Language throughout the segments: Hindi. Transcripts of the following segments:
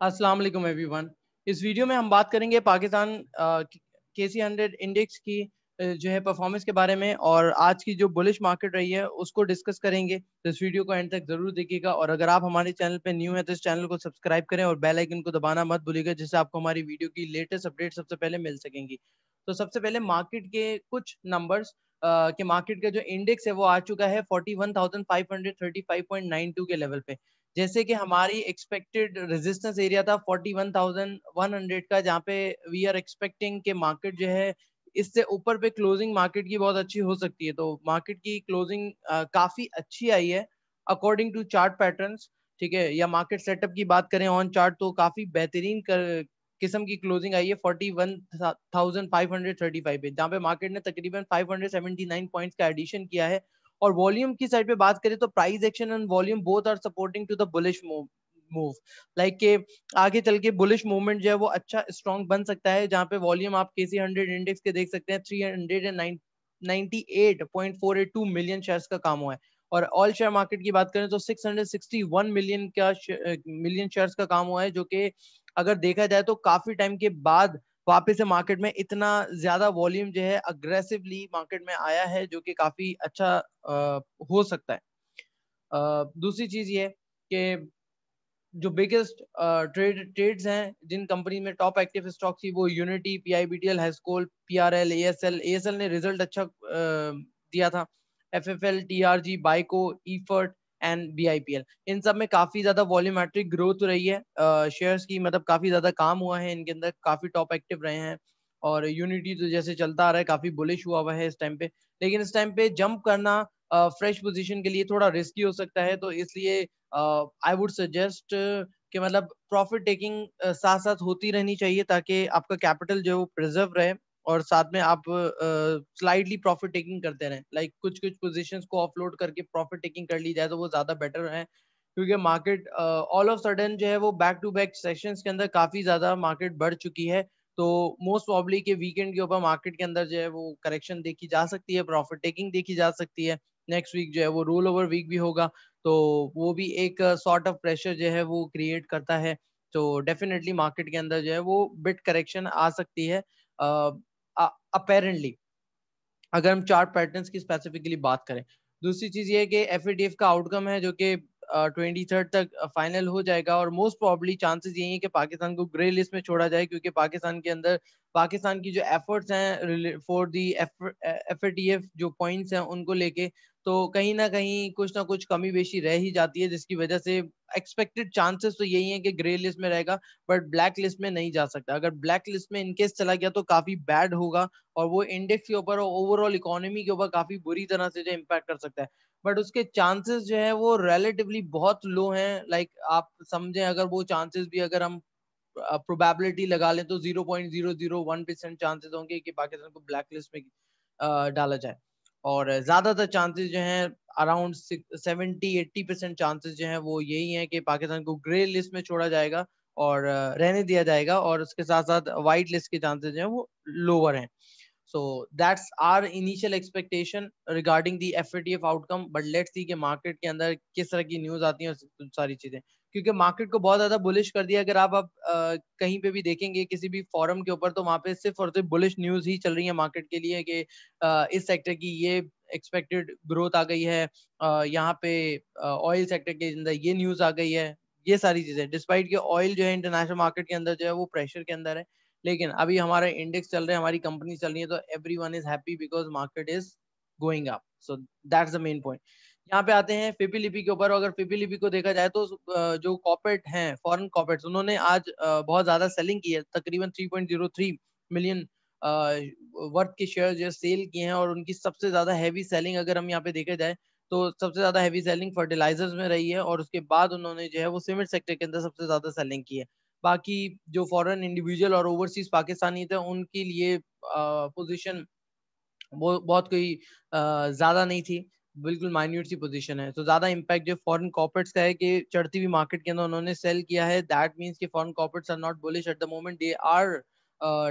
अस्सलाम वालेकुम, एवरीवन। इस वीडियो में हम बात करेंगे पाकिस्तान के सी हंड्रेड इंडेक्स की जो है परफॉर्मेंस के बारे में और आज की जो बुलिश मार्केट रही है, उसको डिस्कस करेंगे। तो इस वीडियो को एंड तक ज़रूर देखिएगा और अगर आप हमारे चैनल पे न्यू है तो इस चैनल को सब्सक्राइब करें और बेल आइकन को दबाना मत भूलिएगा, जिससे आपको हमारी वीडियो की लेटेस्ट अपडेट सबसे पहले मिल सकेंगी। तो सबसे पहले मार्केट के कुछ नंबर्स के मार्केट का जो इंडेक्स है, वो आ चुका है forty one thousand five hundred thirty five point nine two के लेवल पे। जैसे कि हमारी एक्सपेक्टेड रेजिस्टेंस एरिया था 41,100 का जहाँ पे वी आर एक्सपेक्टिंग के मार्केट जो है इससे ऊपर पे क्लोजिंग मार्केट की बहुत अच्छी हो सकती है। तो मार्केट की क्लोजिंग काफ़ी अच्छी आई है अकॉर्डिंग टू चार्ट पैटर्न्स ठीक है या मार्केट सेटअप की बात करें ऑन चार्ट तो काफ़ी बेहतरीन किस्म की क्लोजिंग आई है forty one thousand five hundred thirty five पे जहाँ पे मार्केट ने तकरीबन five hundred seventy nine points का एडिशन किया है। और वॉल्यूम की साइड पे बात करें तो price action and volume both are supporting to the bullish move move like के आगे चल के बुलिश मूवमेंट जो है वो अच्छा स्ट्रॉन्ग बन सकता है, जहाँ पे वॉल्यूम आप के सी हंड्रेड इंडेक्स के देख सकते हैं three hundred and ninety eight point four eight two million shares का काम हुआ है। और ऑल शेयर मार्केट की बात करें तो 661 मिलियन का मिलियन शेयर्स का काम हुआ है, जो कि अगर देखा जाए तो काफ़ी टाइम के बाद वापस से मार्केट में इतना ज़्यादा वॉल्यूम जो है अग्रेसिवली मार्केट में आया है जो कि काफ़ी अच्छा आ, हो सकता है। आ, दूसरी चीज़ ये कि जो बिगेस्ट ट्रेड ट्रेड्स हैं जिन कंपनी में टॉप एक्टिव स्टॉक थी वो Unity P I B T L Hascol P R L A S L A S L ने रिज़ल्ट अच्छा दिया था। F F L T R G Byco EFERT and BIPL इन सब में काफ़ी ज़्यादा वॉल्यूमेट्रिक ग्रोथ रही है शेयर्स की मतलब काफ़ी ज़्यादा काम हुआ है इनके अंदर, काफ़ी टॉप एक्टिव रहे हैं, और यूनिटी तो जैसे चलता आ रहा है, काफ़ी बुलिश हुआ हुआ है इस टाइम पे। लेकिन इस टाइम पे जंप करना फ्रेश पोजीशन के लिए थोड़ा रिस्की हो सकता है तो इसलिए आई वुड सजेस्ट कि मतलब प्रॉफिट टेकिंग साथ साथ होती रहनी चाहिए ताकि आपका कैपिटल जो प्रिजर्व रहे। और साथ में आप स्लाइडली प्रॉफिट टेकिंग करते रहें। लाइक like, कुछ कुछ पोजीशंस को ऑफलोड करके प्रॉफिट टेकिंग कर ली जाए तो वो ज़्यादा बेटर है। क्योंकि मार्केट ऑल ऑफ़ सडन जो है वो बैक टू बैक सेशंस के अंदर काफ़ी ज़्यादा मार्केट बढ़ चुकी है। तो मोस्ट प्रॉब्ली के वीकेंड के ऊपर मार्केट के अंदर जो है वो करेक्शन देखी जा सकती है प्रॉफिट टेकिंग देखी जा सकती है। नेक्स्ट वीक जो है वो रोल ओवर वीक भी होगा। तो वो भी एक सॉर्ट ऑफ़ प्रेशर जो है वो क्रिएट करता है। तो डेफिनेटली मार्केट के अंदर जो है वो बिट करेक्शन आ सकती है। अपेरेंटली अगर हम चार्ट पैटर्न्स की स्पेसिफिकली बात करें, दूसरी चीज़ ये है कि एफ़ का आउटकम है जो कि ट्वेंटी थर्ड तक फाइनल हो जाएगा और मोस्ट प्रॉबली चांसेस यही है कि पाकिस्तान को ग्रे लिस्ट में छोड़ा जाए क्योंकि पाकिस्तान के अंदर, पाकिस्तान की जो एफर्ट्स हैं फॉर दी एफ़ जो पॉइंट्स हैं, उनको लेके तो कहीं ना कहीं कुछ ना कुछ कमी बेशी रह ही जाती है जिसकी वजह से एक्सपेक्टेड चांसेस तो यही है कि ग्रे लिस्ट में रहेगा बट ब्लैक लिस्ट में नहीं जा सकता। अगर ब्लैक लिस्ट में इनकेस चला गया तो काफ़ी बैड होगा और वो इंडेक्स के ऊपर और ओवरऑल इकोनॉमी के ऊपर काफ़ी बुरी तरह से जो इम्पैक्ट कर सकता है। बट उसके चांसेस जो है वो रिलेटिवली बहुत लो हैं। लाइक like, आप समझें अगर वो चांसेस भी अगर हम प्रोबेबिलिटी लगा लें तो zero point zero zero one percent chances होंगे कि पाकिस्तान को ब्लैक लिस्ट में डाला जाए। और ज़्यादातर चांसेस जो हैं around seventy eighty percent chances जो हैं, वो यही हैं कि पाकिस्तान को ग्रे लिस्ट में छोड़ा जाएगा और रहने दिया जाएगा और उसके साथ साथ व्हाइट लिस्ट के चांसेस जो हैं, वो लोअर हैं। So, that's our initial expectation regarding the FATF outcome, but let's see कि मार्केट के अंदर किस तरह की न्यूज़ आती हैं सारी चीज़ें। क्योंकि मार्केट को बहुत ज़्यादा बुलिश कर दिया अगर आप अब कहीं पे भी देखेंगे, किसी भी फॉरम के ऊपर तो वहाँ पे सिर्फ़ और सिर्फ़ बुलिश न्यूज़ ही चल रही है मार्केट के लिए कि इस सेक्टर की ये एक्सपेक्टेड ग्रोथ आ गई है। यहाँ पे ऑयल सेक्टर के अंदर ये न्यूज़ आ गई है। ये सारी चीज़ें डिस्पाइट के ऑयल जो है इंटरनेशनल मार्केट के अंदर जो है, वो प्रेशर के अंदर है। लेकिन अभी हमारे इंडेक्स चल रहे हैं, हमारी कंपनी चल रही है तो everyone is happy because market is going up so that's the main point यहाँ पे आते हैं फिपी लिपि के ऊपर अगर फिपी लिपि को देखा जाए तो जो कॉर्पोरेट हैं फॉरेन कॉर्पोरेट उन्होंने आज बहुत ज़्यादा सेलिंग की है। तकरीबन 3.03 मिलियन वर्थ के शेयर जो सेल किए हैं, और उनकी सबसे ज़्यादा हैवी सेलिंग अगर हम यहाँ पे देखा जाए तो सबसे ज़्यादा हैवी सेलिंग फर्टिलाइजर्स में रही है, और उसके बाद उन्होंने जो है वो सीमेंट सेक्टर के अंदर सबसे ज़्यादा सेलिंग की है। बाकी जो फॉरेन इंडिविजुअल और ओवरसीज पाकिस्तानी थे, उनके लिए पोजिशन वो बहुत कोई ज़्यादा नहीं थी। बिल्कुल माइन्यूट सी पोजीशन है। तो ज़्यादा इम्पैक्ट जो फॉरेन कॉर्पोरेट्स का है कि चढ़ती हुई मार्केट के अंदर उन्होंने सेल किया है दैट मींस कि foreign corporates are not bullish at the moment they are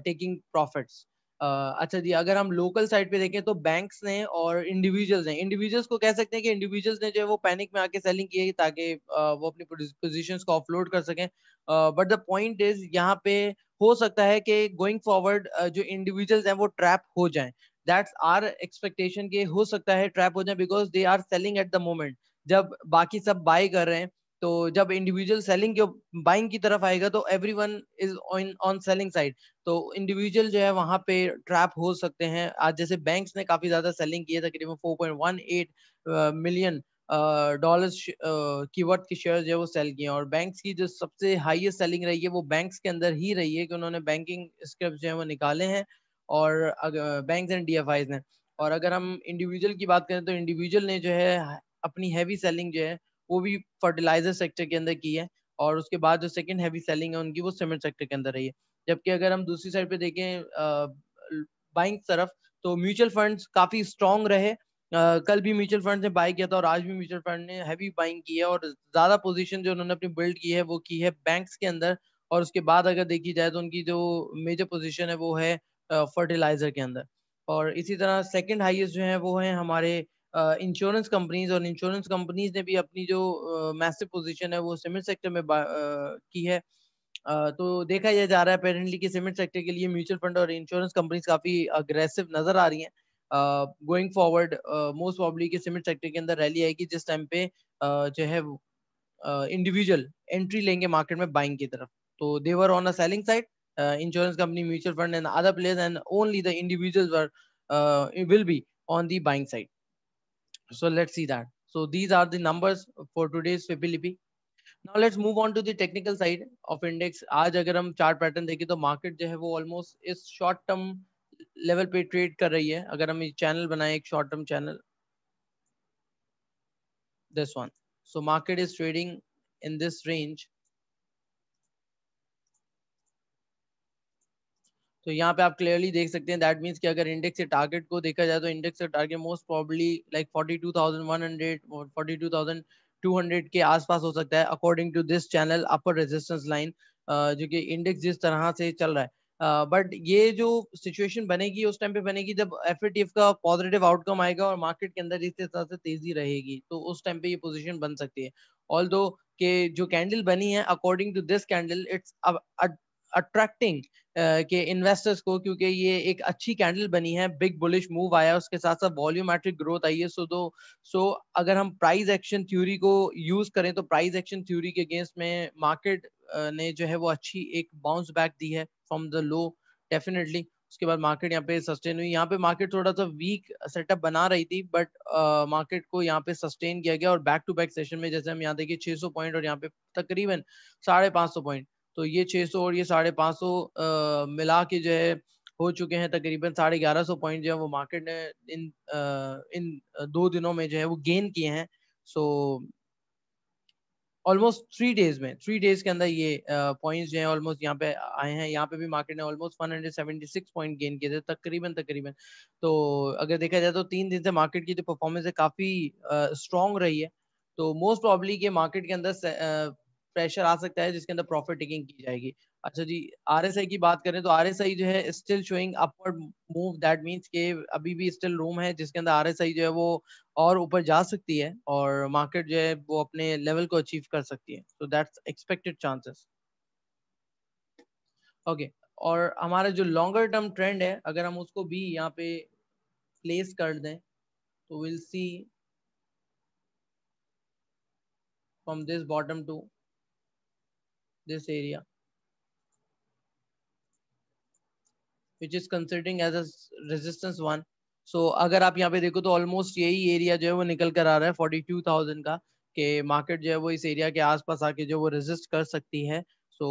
taking profits अच्छा जी, अगर हम लोकल साइड पे देखें तो बैंक्स ने और इंडिविजुअल्स ने इंडिविजुअल्स को कह सकते हैं कि इंडिविजुअल्स ने जो है वो पैनिक में आके सेलिंग की है ताकि वो अपनी पोजीशंस को ऑफलोड कर सकें। बट द पॉइंट इज़ यहाँ पे हो सकता है कि गोइंग फॉरवर्ड जो इंडिविजुअल्स हैं वो ट्रैप हो जाएँ। दैट्स आर एक्सपेक्टेशन के हो सकता है ट्रैप हो जाए because they are selling at the moment जब बाकी सब बाय कर रहे हैं तो जब इंडिविजुअल सेलिंग के बाइंग की तरफ़ आएगा तो everyone is on on selling side तो इंडिविजुअल जो है वहाँ पे ट्रैप हो सकते हैं। आज जैसे बैंक्स ने काफ़ी ज़्यादा सेलिंग की है तकरीबन 4.18 मिलियन डॉलर्स की वर्थ की शेयर जो है वो सेल किए और बैंक्स की जो सबसे हाईएस्ट सेलिंग रही है, वो बैंक्स के अंदर ही रही है कि उन्होंने बैंकिंग स्क्रिप्ट जो है वो निकाले हैं। और बैंक एंड डी ने और अगर हम इंडिविजुअल की बात करें तो इंडिविजुअल ने जो है अपनी हैवी सेलिंग जो है वो भी फर्टिलाइज़र सेक्टर के अंदर की है। और उसके बाद जो सेकंड हैवी सेलिंग है उनकी वो सीमेंट सेक्टर के अंदर रही है। जबकि अगर हम दूसरी साइड पे देखें बाइंग तरफ़ तो म्यूचुअल फंड्स काफ़ी स्ट्रॉन्ग रहे। Uh, कल भी म्यूचुअल फंड ने बाय किया था और आज भी म्यूचुअल फंड ने हैवी बाइंग की है और ज़्यादा पोजीशन जो उन्होंने अपनी बिल्ड की है वो की है बैंक्स के अंदर। और उसके बाद अगर देखी जाए तो उनकी जो मेजर पोजीशन है वो है फर्टिलाइज़र के अंदर। और इसी तरह सेकंड हाईएस्ट जो है वो है हमारे इंश्योरेंस कंपनीज़ और इंश्योरेंस कंपनीज़ ने भी अपनी जो मैसिव पोजीशन है वो सीमेंट सेक्टर में की है। तो देखा यह जा रहा है अपेरेंटली कि सीमेंट सेक्टर के लिए म्यूचुअल फंड और इंश्योरेंस कंपनीज़ काफ़ी अग्रेसिव नज़र आ रही हैं। गोइंग फॉरवर्ड मोस्ट प्रॉब्ली के सीमेंट सेक्टर के अंदर रैली आएगी जिस टाइम पे uh, जो है इंडिविजुअल एंट्री लेंगे मार्केट में बाइंग की तरफ़। तो they're on a selling side insurance company mutual fund and other players and only the individuals where will be on the buying side so let's see that so these are the numbers for today's Fibonacci now let's move on to the technical side of index आज अगर हम चार्ट पैटर्न देखें तो मार्केट जो है वो ऑलमोस्ट इस शॉर्ट टर्म लेवल पे ट्रेड कर रही है अगर हम चैनल बनाए एक short term channel this one so market is trading in this range तो यहाँ पे आप क्लियरली देख सकते हैं दैट मीन्स कि अगर इंडेक्स से टारगेट को देखा जाए तो इंडेक्स से टारगेट मोस्ट प्रॉब्ली लाइक 42,100 और 42,200 के आसपास हो सकता है according to this channel upper resistance line जो कि इंडेक्स जिस तरह से चल रहा है। बट uh, ये जो सिचुएशन बनेगी उस टाइम पे बनेगी जब एफएटीएफ का पॉजिटिव आउटकम आएगा और मार्केट के अंदर इस तरह से तेज़ी रहेगी तो उस टाइम पे ये पोजीशन बन सकती है। ऑल के जो कैंडल बनी है according to this candle it's attracting के इन्वेस्टर्स को क्योंकि ये एक अच्छी कैंडल बनी है बिग बुलिश मूव आया उसके साथ साथ वॉल्यूमेट्रिक ग्रोथ आई है सो दो सो अगर हम प्राइस एक्शन थ्योरी को यूज़ करें तो प्राइस एक्शन थ्योरी के अगेंस्ट में मार्केट ने जो है वो अच्छी एक बाउंस बैक दी है फ्रॉम द लो डेफिनेटली उसके बाद मार्केट यहाँ पे सस्टेन हुई। यहाँ पे मार्केट थोड़ा सा वीक सेटअप बना रही थी बट मार्केट uh, को यहाँ पे सस्टेन किया गया और बैक टू बैक सेशन में जैसे हम यहाँ देखिए 600 पॉइंट और यहाँ पे तकरीबन साढ़े पाँच सौ पॉइंट तो ये 600 और ये साढ़े पाँच सौ मिला के जो है हो चुके हैं तकरीबन साढ़े ग्यारह सौ पॉइंट जो है वो मार्केट ने इन आ, इन दो दिनों में जो है वो गेन किए हैं। सो ऑलमोस्ट थ्री डेज़ में थ्री डेज़ के अंदर ये पॉइंट्स जो है ऑलमोस्ट यहाँ पे आए हैं। यहाँ पे भी मार्केट ने ऑलमोस्ट 176 पॉइंट गेन किए थे तकरीबन तकरीबन। तो अगर देखा जाए तो तीन दिन से मार्केट की जो परफॉर्मेंस है काफ़ी स्ट्रॉन्ग रही है। तो मोस्ट प्रॉब्ली के मार्केट के अंदर प्रेशर आ सकता है, जिसके अंदर प्रॉफिट टेकिंग की जाएगी। अच्छा जी आरएसआई की बात करें तो आरएसआई जो है still showing upward move that means के अभी भी स्टिल रूम है, जिसके अंदर आरएसआई जो है वो और ऊपर जा सकती है और मार्केट जो है वो अपने लेवल को अचीव कर सकती है। So that's expected chances okay और हमारा जो लॉन्गर टर्म ट्रेंड है, अगर हम उसको भी यहाँ पे प्लेस कर दें तो we'll see from this bottom to this area which is considering as a resistance one. So अगर आप यहाँ पे देखो तो ऑलमोस्ट यही एरिया जो है वो निकल कर आ रहा है फोर्टी टू थाउज़ेंड का कि मार्केट जो है वो इस एरिया के आसपास आके जो वो रेजिस्ट कर सकती है। So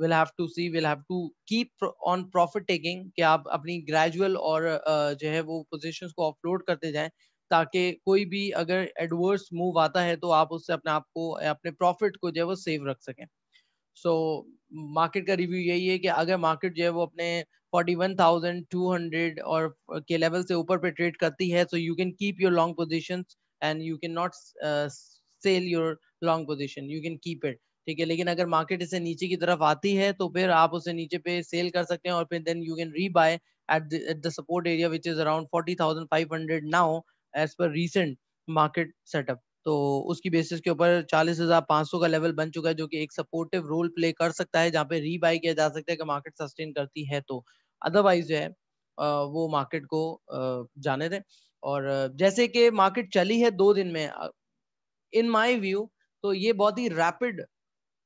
we'll have to see we'll have to keep on profit taking कि आप अपनी ग्रेजुअल और uh, जो है वो पोजीशंस को ऑफलोड करते जाएँ ताकि कोई भी अगर एडवर्स मूव आता है तो आप उससे अपने आप को अपने प्रॉफिट को जो है वो सेव रख सकें। सो मार्केट का रिव्यू यही है कि अगर मार्केट जो है वो अपने 41,200 और के लेवल से ऊपर पे ट्रेड करती है so you can keep your long position and you can not sell your long position you can keep it ठीक है लेकिन अगर मार्केट इसे नीचे की तरफ़ आती है तो फिर आप उसे नीचे पे सेल कर सकते हैं और फिर then you can rebuy at at the support area which is around forty thousand five hundred now as per recent market setup तो उसकी बेसिस के ऊपर चालीस हज़ार पाँच सौ का लेवल बन चुका है, जो कि एक सपोर्टिव रोल प्ले कर सकता है, जहाँ पे री बाय किया जा सकता है कि मार्केट सस्टेन करती है तो। अदरवाइज़ जो है वो मार्केट को जाने दें। और जैसे कि मार्केट चली है दो दिन में इन माय व्यू तो ये बहुत ही रैपिड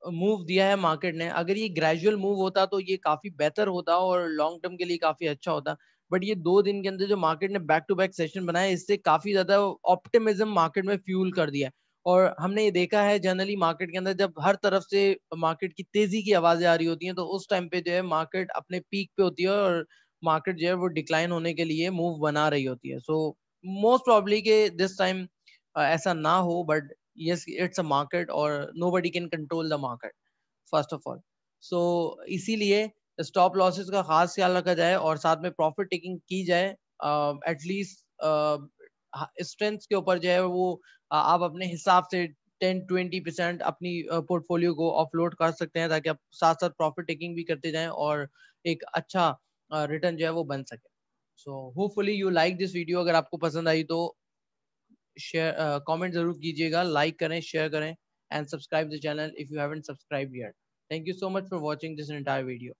मूव दिया है मार्केट ने। अगर ये ग्रेजुअल मूव होता तो ये काफ़ी बेहतर होता और लॉन्ग टर्म के लिए काफ़ी अच्छा होता। बट ये दो दिन के अंदर जो मार्केट ने बैक टू बैक सेशन बनाया इससे काफ़ी ज़्यादा ऑप्टिमिज्म मार्केट में फ्यूल कर दिया और हमने ये देखा है जनरली मार्केट के अंदर जब हर तरफ़ से मार्केट की तेज़ी की आवाज़ें आ रही होती हैं तो उस टाइम पे जो है मार्केट अपने पीक पे होती है और मार्केट जो है वो डिक्लाइन होने के लिए मूव बना रही होती है। सो मोस्ट प्रॉब्ली के दिस टाइम ऐसा ना हो but yes, it's a market or nobody can control the market first of all so इसीलिए स्टॉप लॉसेस का खास ख्याल रखा जाए और साथ में प्रॉफिट टेकिंग की जाए एटलीस्ट स्ट्रेंथ के ऊपर जो है वो आप अपने हिसाब से टेन ट्वेंटी परसेंट अपनी पोर्टफोलियो को ऑफलोड कर सकते हैं ताकि आप साथ साथ प्रॉफिट टेकिंग भी करते जाएँ और एक अच्छा रिटर्न जो है वो बन सके। So hopefully you like this video अगर आपको पसंद आई तो शेयर कमेंट ज़रूर कीजिएगा लाइक करें शेयर करें and subscribe the channel if you haven't subscribe yet thank you so much for watching this entire video